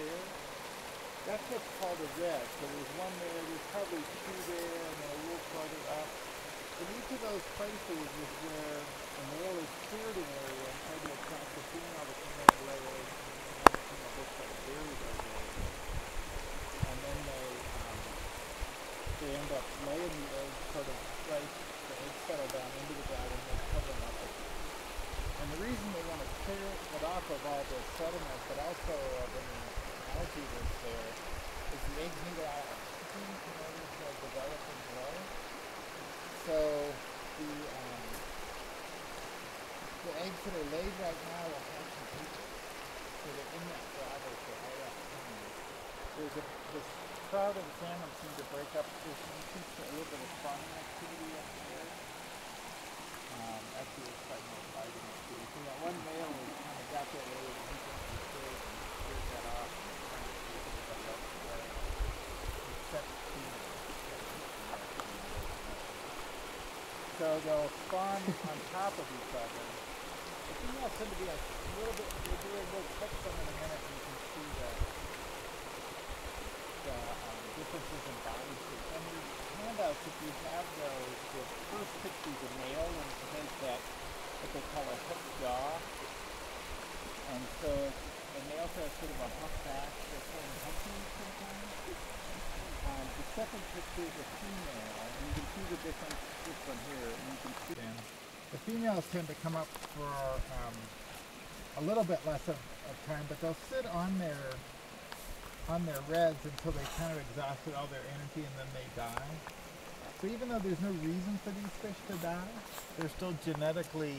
there, that's what's called a redd. So there's one there, there's probably two there, and then a little farther up. And each of those places is where a male has cleared an area and tried to attract the female to come in and lay eggs, and then the female just like bury those. And then they um, they end up laying the eggs sort of right, the eggs settle down into the ground and then cover them up. And the reason they want to clear it off of all the sediment, but also of any algae that's there, is lot of oxygen in order to develop and grow. So the um, the eggs that are laid right now will have some people. So they're in that gravel for all that time. There's a this trout and salmon seem to break up. There's a little bit of spawning activity up there. Um, actually, it's quite more fighting activity. So that one male has kind of got that area that he and cleared that off and is trying to take everybody else away. Except females. So they'll spawn on top of each other. The females tend to be a little bit, we'll a little click them in a minute and you can see the, the um, differences in body shape. And your handouts, if you have those, the first picture is a male and it has that, what they call a hook jaw. And so they also have sort of a hump back, they're sort of humpy sometimes. Um, the second picture is a female, and you can see the difference this one here, and you can see them. The females tend to come up for um, a little bit less of, of time, but they'll sit on their on their redds until they kind of exhausted all their energy and then they die. So even though there's no reason for these fish to die, they're still genetically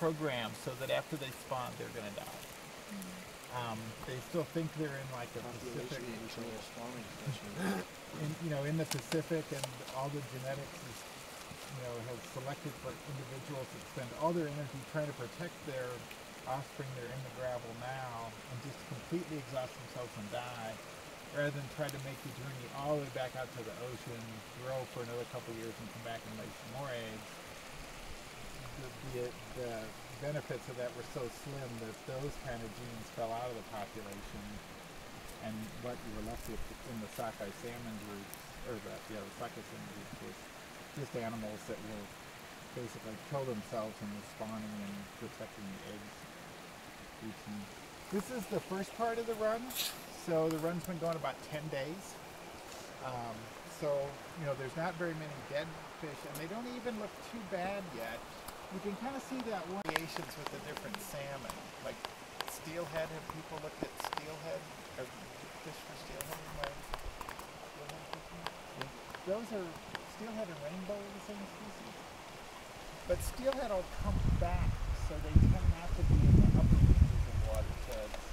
programmed so that after they spawn, they're going to die. Um, they still think they're in like a Pacific, in, you know, in the Pacific, and all the genetics is, you know, has selected for individuals that spend all their energy trying to protect their offspring that are in the gravel now and just completely exhaust themselves and die, rather than try to make the journey all the way back out to the ocean, grow for another couple of years, and come back and lay some more eggs. The, the, the benefits of that were so slim that those kind of genes fell out of the population, and what you were left with in the sockeye salmon groups, or the yeah the sockeye salmon groups was just animals that will basically kill themselves in the spawning and protecting the eggs. This is the first part of the run, so the run's been going about 10 days. Um, so, you know, there's not very many dead fish, and they don't even look too bad yet. You can kind of see that variations with the different salmon. Like steelhead, have people looked at steelhead? Or fish for steelhead? Like, steelhead fishing? Those are, steelhead and rainbow are the same species. But steelhead will come back, so they tend not to be in the upper reaches of watersheds.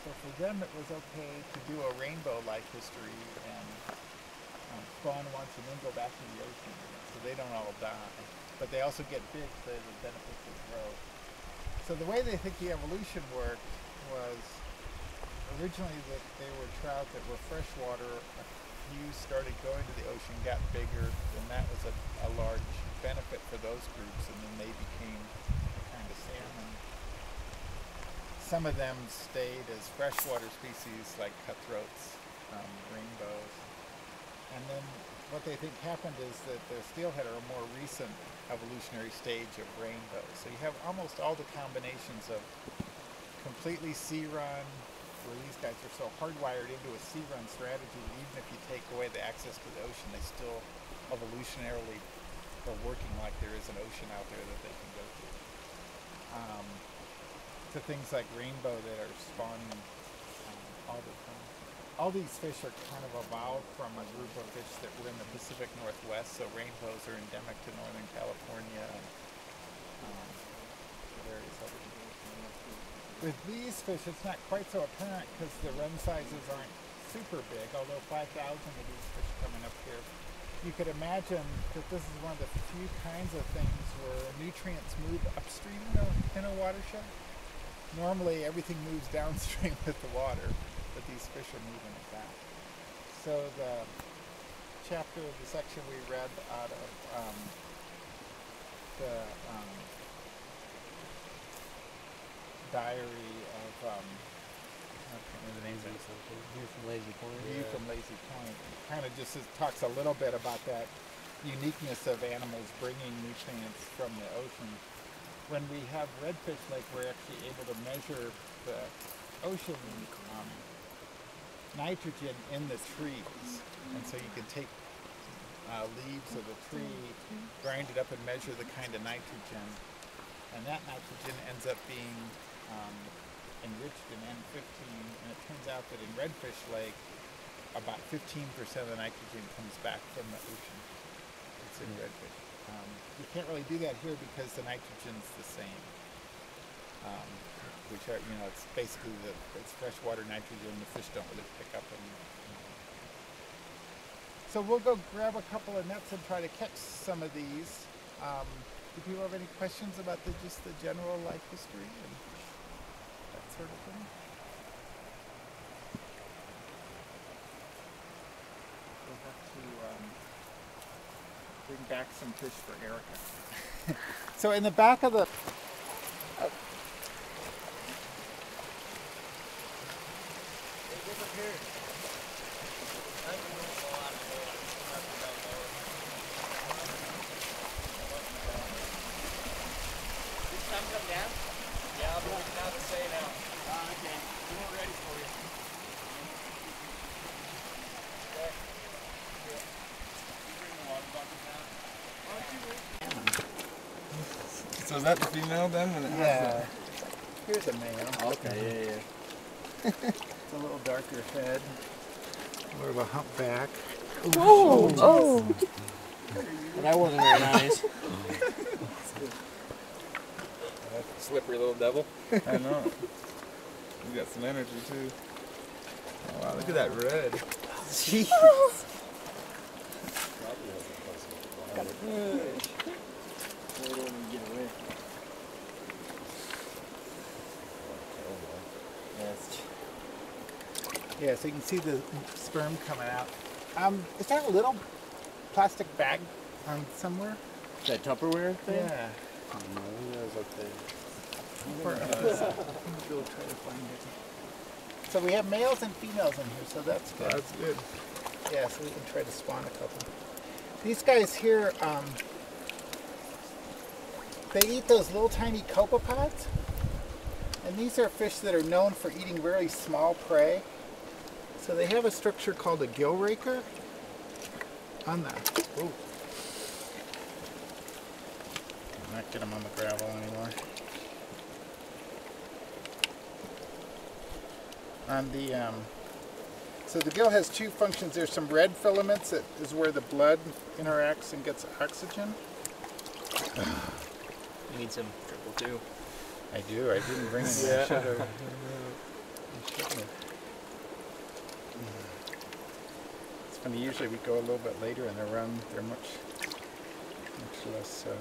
So for them it was okay to do a rainbow life history and um, spawn once and then go back to the ocean, so they don't all die. But they also get big, so they the benefits of growth. So the way they think the evolution worked was originally that they were trout that were freshwater. A few started going to the ocean, got bigger, and that was a, a large benefit for those groups, and then they became a kind of salmon. Some of them stayed as freshwater species like cutthroats, um, rainbows, and then what they think happened is that the steelhead are a more recent evolutionary stage of rainbows. So you have almost all the combinations of completely sea run, where these guys are so hardwired into a sea run strategy that even if you take away the access to the ocean, they still evolutionarily are working like there is an ocean out there that they can go to. Um, to things like rainbow that are spawning um, all the time. All these fish are kind of evolved from a group of fish that were in the Pacific Northwest, so rainbows are endemic to Northern California and um, various other with these fish, it's not quite so apparent because the run sizes aren't super big, although 5,000 of these fish coming up here. You could imagine that this is one of the few kinds of things where nutrients move upstream in a, in a watershed. Normally everything moves downstream with the water, but these fish are moving back. So the chapter of the section we read out of um, the um, diary of um, the name's something. View from Lazy Point. View from Lazy Point. Kind of just is- talks a little bit about that uniqueness of animals bringing nutrients from the ocean. When we have redfish lake, we're actually able to measure the ocean um, nitrogen in the trees, and so you can take uh, leaves of a tree, grind it up, and measure the kind of nitrogen, and that nitrogen ends up being um, enriched in N15, and it turns out that in Redfish Lake, about 15% of the nitrogen comes back from the ocean. It's in redfish. Um, you can't really do that here because the nitrogen's the same. Um, which are, you know, it's basically the it's freshwater nitrogen. The fish don't really pick up any. So we'll go grab a couple of nets and try to catch some of these. Um, do people have any questions about the just the general life history and that sort of thing? We'll have to um, bring back some fish for Erica. so in the back of the Yeah, I'll be looking out to say now. Ah, okay. We're ready for you. Okay. Yeah. You bring the water bucket down. So is that the female then? When it has yeah. Here's a male. Oh, okay, yeah, yeah. It's a little darker head. More of a humpback. Oh, oh. That wasn't very nice. Slippery little devil. I know. You got some energy too. Oh, wow, look at that red. Jeez. Yeah, so you can see the sperm coming out. Um, is there a little plastic bag on somewhere? that Tupperware thing? Yeah. Oh, no, that was up there. For us. We'll try to find it. So we have males and females in here, so that's good. That's good. Yeah, so we can try to spawn a couple. These guys here, um, they eat those little tiny copepods. And these are fish that are known for eating very small prey. So they have a structure called a gill raker on that. Ooh. Not get them on the gravel anymore. On the um, so the gill has two functions. There's some red filaments that is where the blood interacts and gets oxygen. You need some triple two. I do. I didn't bring any. Yeah. should. I should have. It's funny. Usually we go a little bit later and they run. They're much, much less. Uh.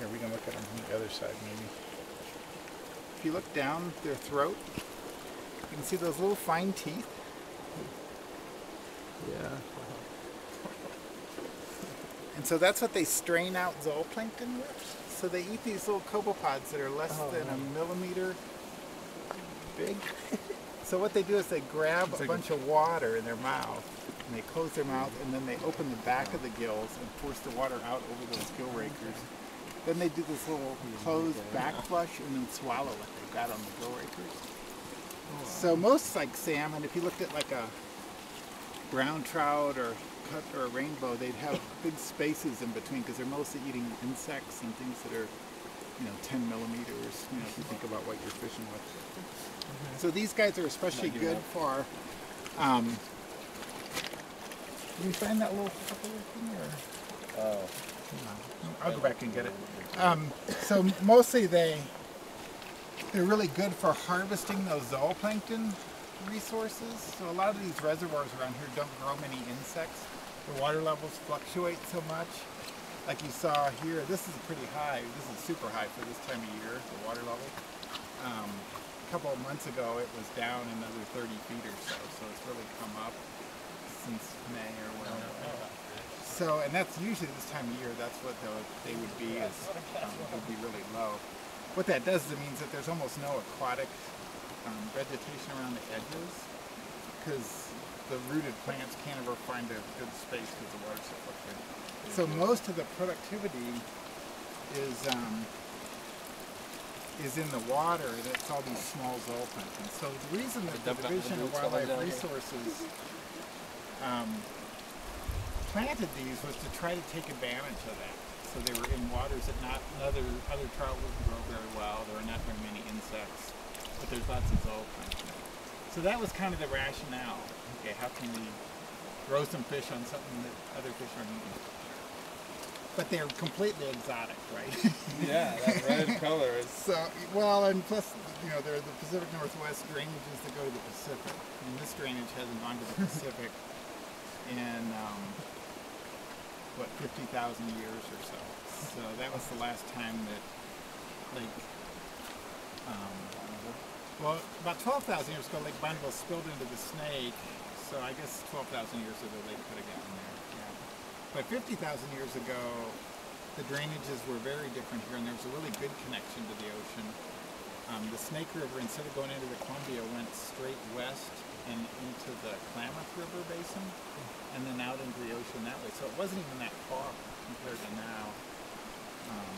Here we can look at them from the other side, maybe. If you look down their throat, you can see those little fine teeth. Yeah. And so that's what they strain out zooplankton with. So they eat these little copepods that are less Oh, than a millimeter big. so what they do is they grab It's a like a- bunch of water in their mouth, and they close their mouth, and then they open the back of the gills and force the water out over those gill rakers. Then they do this little closed back flush and then swallow what they've got on the gill rakers. Oh, so most like salmon, if you looked at like a brown trout or cut or a rainbow, they'd have big spaces in between because they're mostly eating insects and things that are, you know, 10 millimeters. You know, if you think about what you're fishing with. So these guys are especially good for. Um, did you find that little thing or? Oh. I'll go back and get it. Um, so mostly they they're really good for harvesting those zooplankton resources. So a lot of these reservoirs around here don't grow many insects. The water levels fluctuate so much. Like you saw here, this is pretty high. This is super high for this time of year, the water level. Um, a couple of months ago, it was down another 30 feet or so. So it's really come up since May or whatever. so, and that's usually this time of year. That's what the, they would be. Is um, would be really low. What that does is it means that there's almost no aquatic um, vegetation around the edges because the rooted plants can't ever find a good space because the water's so fluctuating. So most of the productivity is um, is in the water. That's all these small zooplankton. And so the reason that the dump Division of roots all Wildlife. Resources um, planted these was to try to take advantage of that. So they were in waters that not other other trout wouldn't grow very well. There are not very many insects, but there's lots of zooplankton. So that was kind of the rationale. Okay, how can we grow some fish on something that other fish aren't eating? But they're completely exotic, right? Yeah, that red color is. So, well, and plus, you know, there are the Pacific Northwest drainages that go to the Pacific. And this drainage hasn't gone to the Pacific in, um, what, 50,000 years or so. So that was the last time that, like, um, well, about 12,000 years ago, Lake Bonneville spilled into the Snake. So I guess 12,000 years ago, they could have gotten there. Yeah. But 50,000 years ago, the drainages were very different here, and there was a really good connection to the ocean. Um, the Snake River, instead of going into the Columbia, went straight west and into the Klamath River basin, and then out into the ocean that way. So it wasn't even that far compared to now. Um,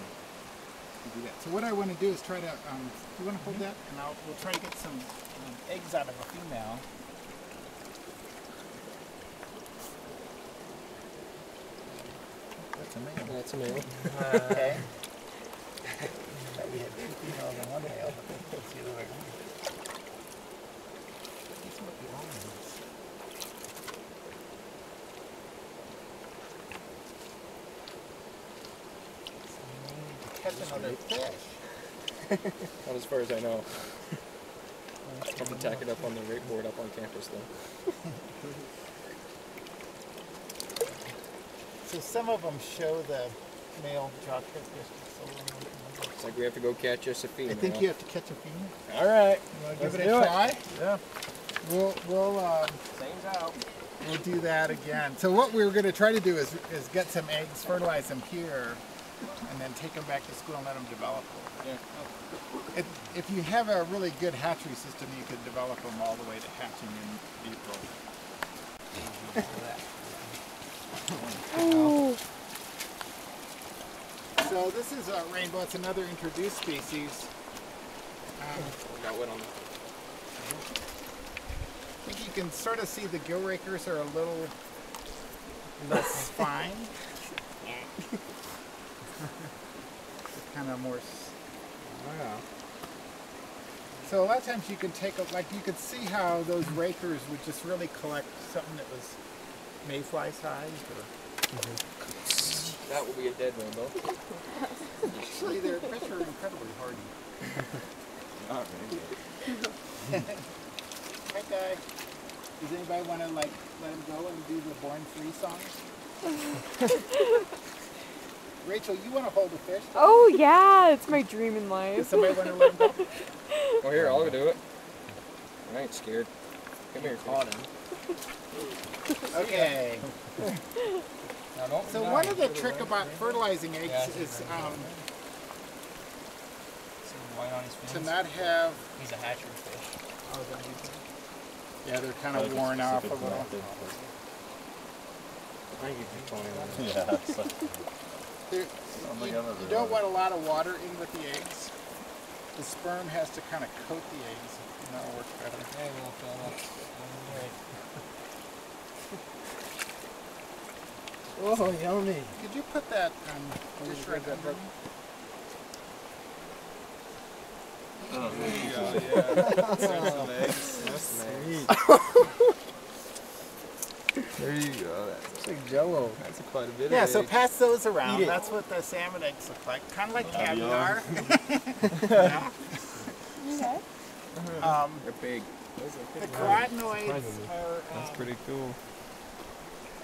to do that. So what I want to do is try to. Um, you want to hold that, and I'll we'll try to get some um, eggs out of a female. That's a male. That's a male. Okay. we had two females and one male, but that's the other way around. These might be all males. So we need to catch another fish. Not as far as I know. I'll have to tack it up on the rate board up on campus though. So some of them show the male jock characteristics. It's like we have to go catch us a female. I think you have to catch a female. All right. You want to give it a do it. try? Yeah. We'll we'll um, Same's out. we'll do that again. So what we were going to try to do is is get some eggs, fertilize them here, and then take them back to school and let them develop. Yeah. If, if you have a really good hatchery system, you could develop them all the way to hatching in April. So this is a rainbow. It's another introduced species. Um, got wet on the I think you can sort of see the gill rakers are a little less fine. Kind of more. s- Wow. So a lot of times you can take a, like you could see how those rakers would just really collect something that was mayfly sized or mm-hmm. That will be a dead rainbow. actually they're fish are incredibly hardy. Not maybe. Hi guy. Does anybody want to like let him go and do the Born Free song? Rachel, you want to hold the fish? oh yeah, it's my dream in Does life. somebody want to let him go? Oh, here, I'll do it. I ain't scared. Come here, caught him. Okay. Now don't So one of the trick about fertilizing eggs is um, white on his to not have. He's a hatchery fish. Yeah, they're kind of worn off a little. Thank you for pointing that out. Yeah. It's like, They're- Sounds like You, you don't want a lot of water in with the eggs. The sperm has to kind of coat the eggs, and that'll work better. Hey, little fella. Oh, yummy. Could you put that um, dish right under oh, there you go. Yeah. There's some eggs. That's neat. There you go. That's, It's like jello. that's quite a bit of Yeah, of so eggs. pass those around. Eat. That's what the salmon eggs look like. Kind of like Oh, caviar. Okay. um, They're big. the carotenoids Surprisingly. are That's um, pretty cool.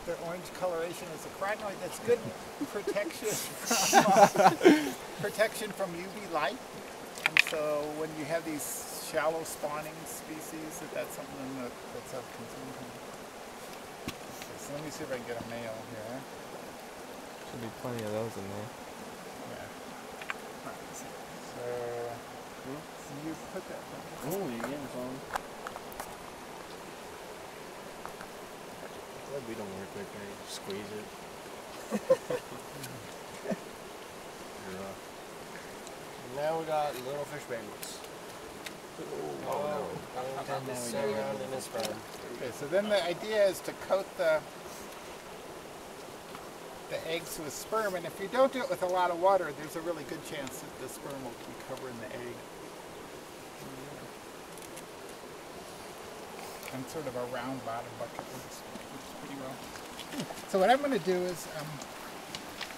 their orange coloration is a carotenoid that's good protection from uh, protection from UV light. And so when you have these shallow spawning species, that that's something that, that's of concern. to me. Okay, so let me see if I can get a male here. Should be plenty of those in there. Yeah. Alright, so, so you put that down. Oh, you're getting some. Glad we don't work like that. You squeeze it. You're rough. Now we got little fish babies. Oh, And this around in this round. Okay, so then the idea is to coat the the eggs with sperm, and if you don't do it with a lot of water, there's a really good chance that the sperm will be covering the egg. And sort of a round bottom bucket works, works pretty well. So what I'm going to do is, um,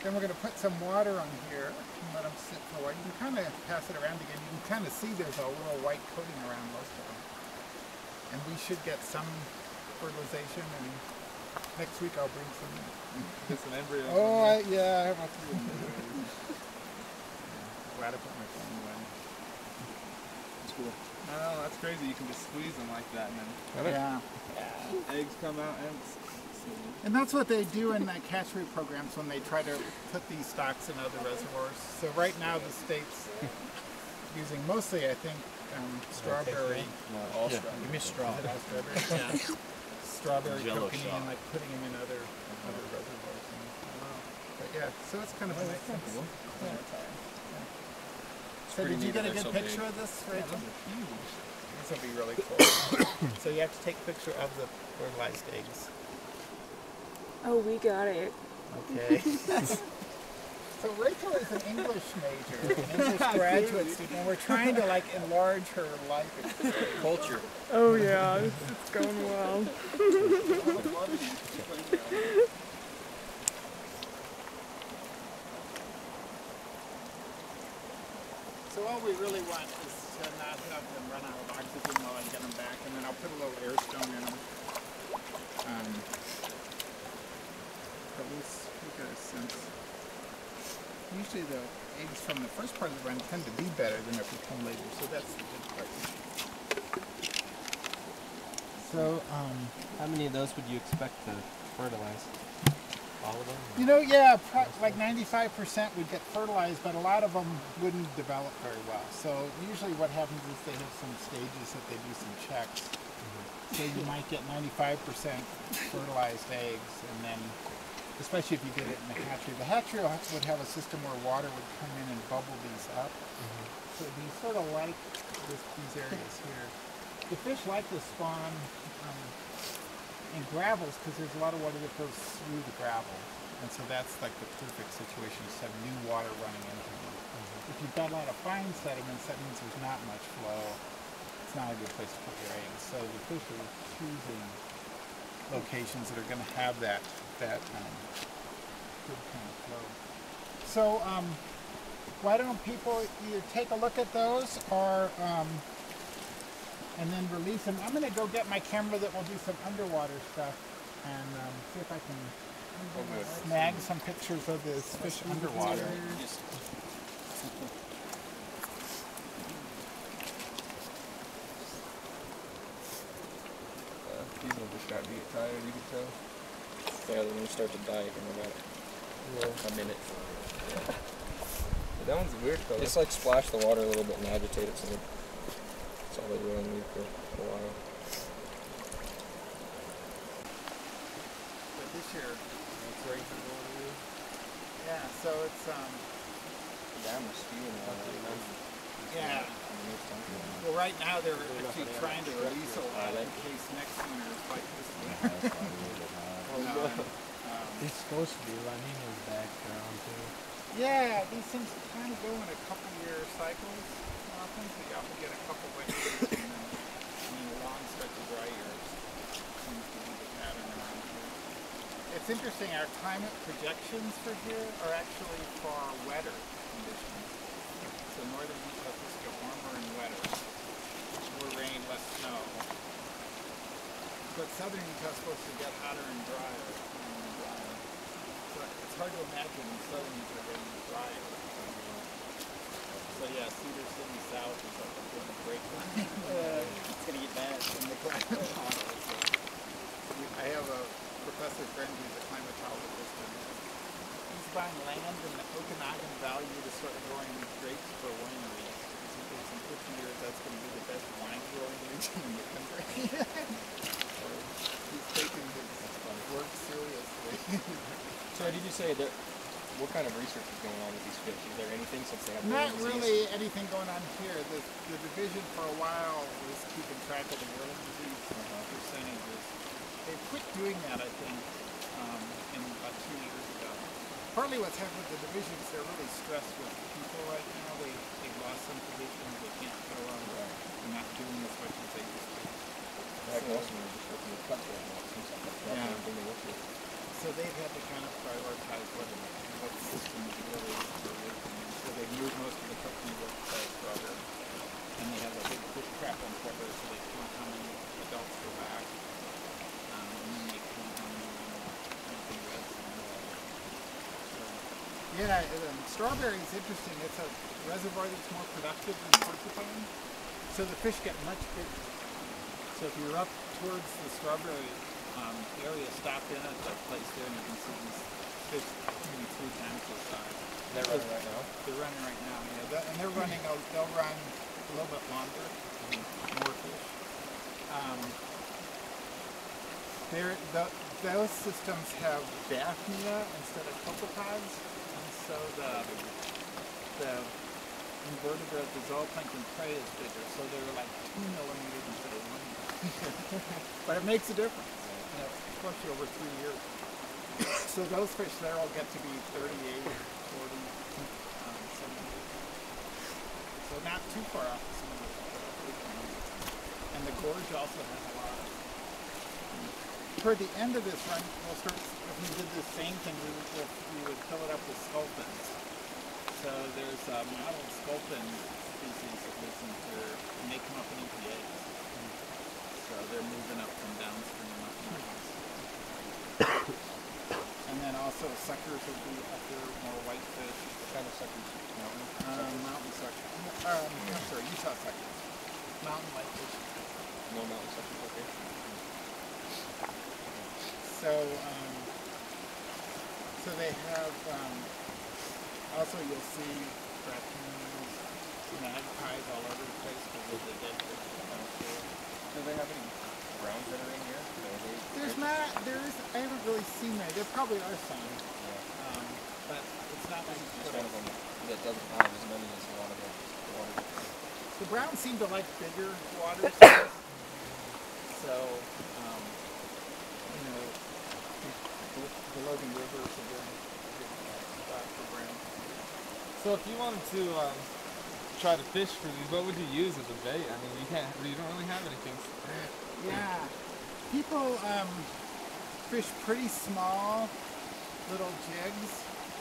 then we're going to put some water on here and let them sit for a while. You can kind of pass it around again. You can kind of see there's a little white coating around most of them. And we should get some fertilization, and next week I'll bring some. Get some embryos. Oh, I, yeah, I have lots of embryos. Glad I put my phone away. It's cool. No, that's crazy. You can just squeeze them like that, and then Yeah. eggs come out and. And that's what they do in the hatchery programs when they try to put these stocks in other reservoirs. So right now the state's using mostly, I think, um, strawberry. No, all straw. Give me straw. Is it all strawberry? Yeah. Strawberry Jello coconut shot. and like putting them in other other reservoirs. And, I. But yeah, so it's kind of a nice. Yeah. So did you get a good so picture big. of this, Rachel? This will be really cool. so you have to take a picture of the fertilized eggs. Oh, we got it. Okay. so Rachel is an English major, an English graduate student, and we're trying to like enlarge her life experience. Culture. Oh yeah, it's, it's going well. So all we really want is to not have them run out of oxygen while I get them back, and then I'll put a little air stone in them. Um, but we'll, s- we'll a sense. Usually the eggs from the first part of the run tend to be better than if we come later, so that's the good part. So, um, How many of those would you expect to fertilize? All of them? You know, yeah, pro- like 95% would get fertilized, but a lot of them wouldn't develop very well. So usually what happens is they have some stages that they do some checks. So you might get 95% fertilized eggs, and then, especially if you did it in the hatchery. The hatchery would have a system where water would come in and bubble these up. So it'd be sort of like this, these areas here. The fish like to spawn um, in gravels because there's a lot of water that goes through the gravel. And so that's like the perfect situation to have new water running into them. If you've got a lot of fine sediments, that means there's not much flow. It's not a good place to put your eggs. So the fish are choosing locations that are going to have that that um, good kind of flow. So um, why don't people either take a look at those or um, and then release them. I'm gonna go get my camera that will do some underwater stuff and um, see if I can snag some pictures of this fish underwater. Uh, these ones are starting to get tired. You can tell. Yeah, then you start to die in about a minute. But that one's a weird color. Just like splash the water a little bit and agitate it so that that's all they really need for a while. But this year, yeah. So it's um, Dam was spewing out yeah. Well, right now they're actually trying to release a lot in case next winter is like this winter. Um, It's supposed to be running in the background too. Yeah, these things kind of go in a couple year cycles often, so you often get a couple wet years and then a long stretch of dry years seems to be the pattern around here. It's interesting, our climate projections for here are actually far wetter conditions. So northern supposed to get warmer and wetter, more rain, less snow. But southern Utah is supposed to get hotter and drier. And, uh, so it's hard to imagine southern Utah getting drier. So yeah, Cedar City South is like a good break it's going to get bad in the climate I have a professor friend who's a climatologist and he's buying land in the Okanagan Valley to start growing grapes for wineries in 50 years that's going to be the best wine growing region in the country. so he's taking his work seriously. So did you say that? What kind of research is going on with these fish? Is there anything since they have Not really anything going on here. The, the division for a while was keeping track of the whirling disease percentages. They quit doing that, I think, um, in about two years ago. Partly what's happened with the division is they're really stressed with people right now. They, they've lost some positions. They can't go on. They're not doing as much as they used to. Yeah. So they've had to kind of prioritize what, what systems really are working. So they moved most of the company with uh, strawberry. And they have a big fish trap on strawberry so they count how many adults go back. Um, and then they count how many um, anything reds and all So, yeah, um, strawberry is interesting. It's a reservoir that's more productive than porcupine. So the fish get much bigger. So if you're up towards the strawberry um, area, stop in at the place there, and you can see these fish maybe three times the size. They're running right now. They're running right now, yeah. That- and they're running. A, they'll run a little bit longer, and more fish. Um, the, those systems have daphnia instead of copepods, and so the the invertebrate, the zooplankton prey is bigger, so they're like two millimeters instead of one. but it makes a difference, you know, especially over three years. so those fish there will get to be 38, 40, um, centimeters. So not too far off some of the. And the gorge also has a lot. Toward the end of this run, we'll start, if we did the same thing, we would, we would fill it up with sculpins. So there's a mottled sculpin species that lives in here, and they come up the eggs. So they're moving up from downstream up in the And then also suckers will be up there, more whitefish. What kind of suckers? Mountain? Um, mountain suckers. Um, I'm sorry, Utah suckers. Mountain whitefish. No mountain suckers, okay. So, um, so they have, um, also you'll see raccoons, magpies all over the place because of the dead fish. Do they have any browns that are in here? There's not, there is, I haven't really seen many. There probably are some, Yeah. um, but it's not like Just one of them that doesn't have as many as a lot of the water. The browns seem to like bigger waters. so, um, you know, the, the Logan River is a good, good spot for browns. So if you wanted to um, try to fish for these, what would you use as a bait? I mean, you can't. You don't really have anything. Yeah. People um, fish pretty small little jigs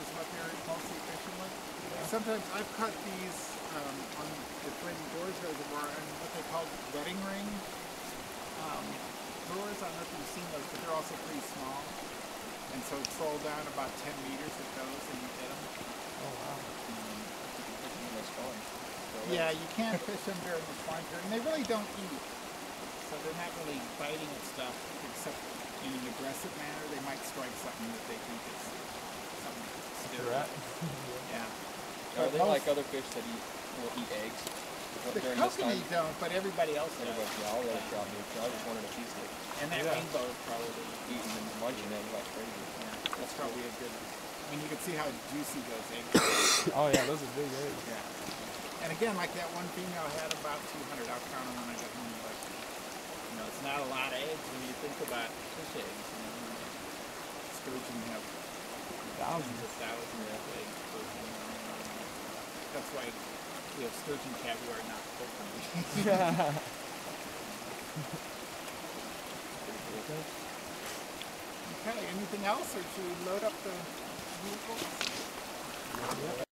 is what they're mostly fishing with. Sometimes I've caught these um, on the Twin Gorge Reservoir and what they call wedding ring um, lures. I don't know if you've seen those, but they're also pretty small. And so troll down about 10 meters with those and you get them. Oh wow. Fishing in. So, Yeah, you can't fish them during the spawn period, and they really don't eat. So they're not really biting at stuff except in an aggressive manner. They might strike something that they think is something scary. rat. Yeah. Are But they most- like other fish that eat will eat eggs The during this time? kokanee don't, but everybody else does. Everybody, yeah, all the other trout do. too. I just wanted to see it And that Yeah. rainbow is probably eating and munching eggs like crazy. yeah, that's probably a good. I mean, you can see how juicy those eggs. are. Oh yeah, those are big eggs. Yeah. And again, like that one female had about 200. I'll count them when I get home. But you know, it's not a lot of eggs when you think about fish eggs. You know, sturgeon have thousands of thousands of eggs. That's why we have sturgeon caviar, not kokanee. okay. Anything else, or should we load up the Gracias.